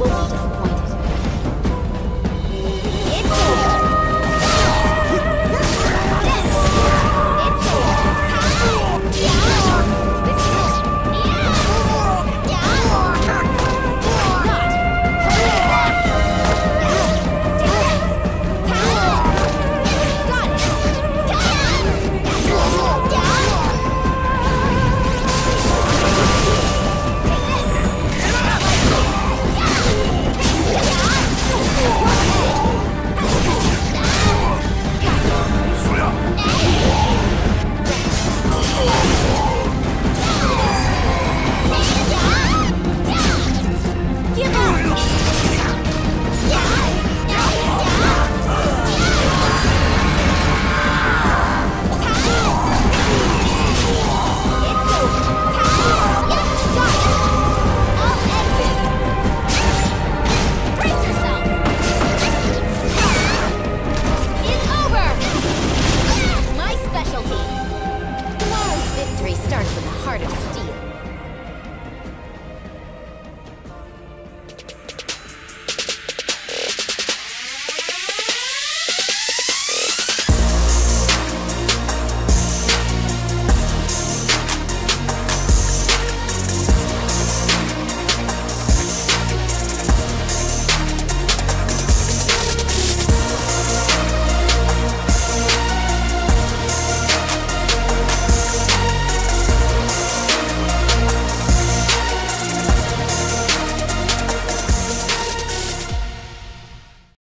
will we just